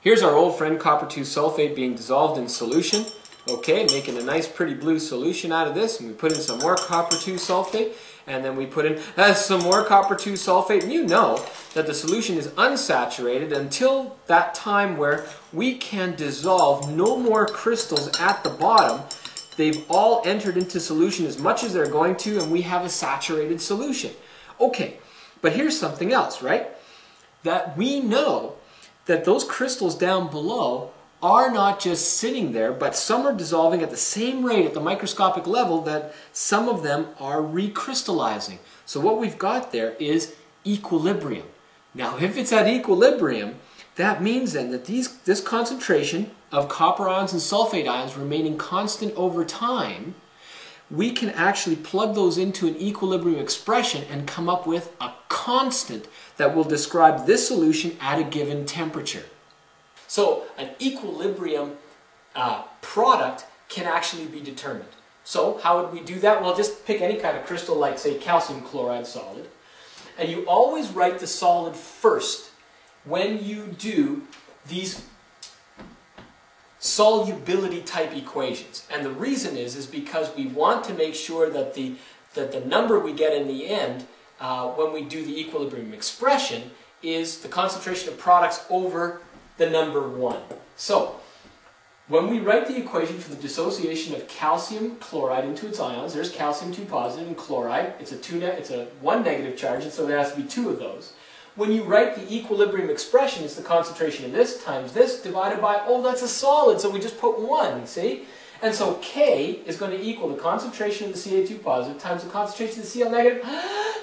Here's our old friend copper 2 sulfate being dissolved in solution. Okay, making a nice pretty blue solution out of this. And we put in some more copper 2 sulfate. And then we put in uh, some more copper 2 sulfate. And you know that the solution is unsaturated until that time where we can dissolve no more crystals at the bottom. They've all entered into solution as much as they're going to, and we have a saturated solution. Okay, but here's something else, right? That we know that those crystals down below are not just sitting there, but some are dissolving at the same rate at the microscopic level that some of them are recrystallizing. So what we've got there is equilibrium. Now if it's at equilibrium, that means then that these, this concentration of copper ions and sulfate ions remaining constant over time, we can actually plug those into an equilibrium expression and come up with a constant that will describe this solution at a given temperature. So an equilibrium uh, product can actually be determined. So how would we do that? Well, just pick any kind of crystal like, say, calcium chloride solid. And you always write the solid first when you do these solubility type equations. And the reason is, is because we want to make sure that the, that the number we get in the end uh, when we do the equilibrium expression is the concentration of products over the number 1. So, when we write the equation for the dissociation of calcium chloride into its ions, there's calcium 2 positive and chloride, it's a, two it's a 1 negative charge, and so there has to be two of those. When you write the equilibrium expression, it's the concentration of this times this divided by, oh, that's a solid, so we just put 1, see? And so K is going to equal the concentration of the Ca2 positive times the concentration of the Cl negative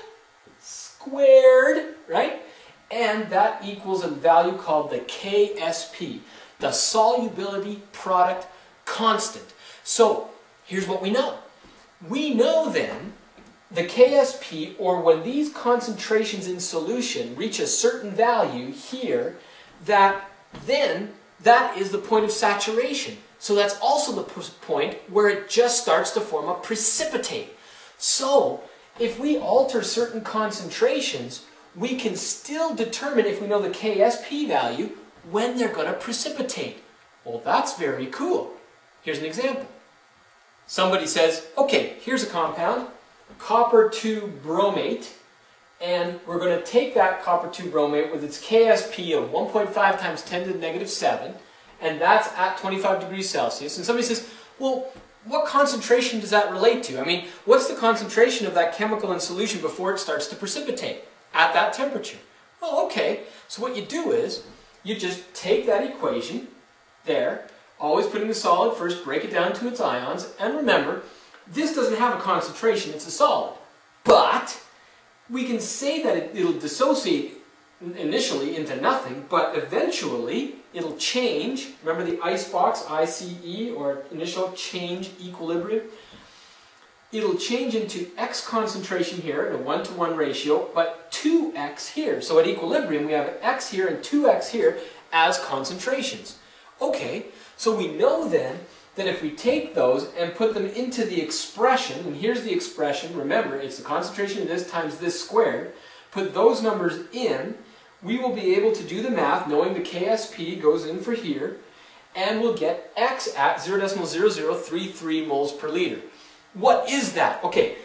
squared, right? and that equals a value called the KSP, the solubility product constant. So here's what we know. We know then the KSP, or when these concentrations in solution reach a certain value here, that then that is the point of saturation. So that's also the point where it just starts to form a precipitate. So if we alter certain concentrations, we can still determine, if we know the KSP value, when they're going to precipitate. Well, that's very cool. Here's an example. Somebody says, okay, here's a compound, copper 2 bromate, and we're going to take that copper 2 bromate with its KSP of 1.5 times 10 to the negative 7, and that's at 25 degrees Celsius. And somebody says, well, what concentration does that relate to? I mean, what's the concentration of that chemical in solution before it starts to precipitate? at that temperature. Well, okay, so what you do is you just take that equation there, always putting the solid first, break it down to its ions, and remember, this doesn't have a concentration, it's a solid. But we can say that it, it'll dissociate initially into nothing, but eventually it'll change. Remember the icebox, ICE, or initial change equilibrium? it'll change into X concentration here in a one-to-one -one ratio, but 2X here. So at equilibrium, we have X here and 2X here as concentrations. Okay, so we know then that if we take those and put them into the expression, and here's the expression, remember, it's the concentration of this times this squared, put those numbers in, we will be able to do the math knowing the KSP goes in for here, and we'll get X at 0.0033 moles per liter. What is that? Okay,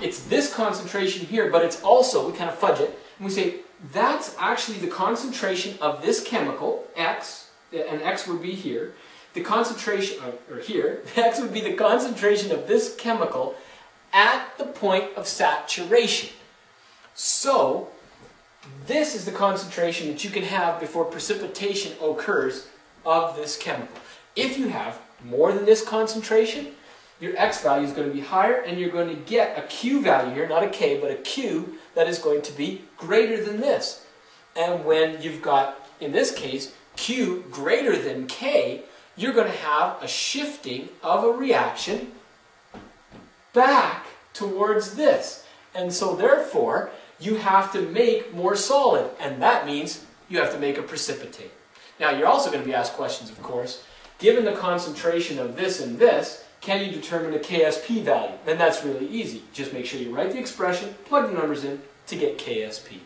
it's this concentration here, but it's also, we kind of fudge it, and we say, that's actually the concentration of this chemical, X, and X would be here, the concentration, uh, or here, X would be the concentration of this chemical at the point of saturation. So, this is the concentration that you can have before precipitation occurs of this chemical. If you have more than this concentration, your x value is going to be higher and you're going to get a q value here, not a k, but a q that is going to be greater than this. And when you've got, in this case, q greater than k, you're going to have a shifting of a reaction back towards this. And so therefore, you have to make more solid, and that means you have to make a precipitate. Now, you're also going to be asked questions, of course. Given the concentration of this and this, can you determine a KSP value? And that's really easy. Just make sure you write the expression, plug the numbers in to get KSP.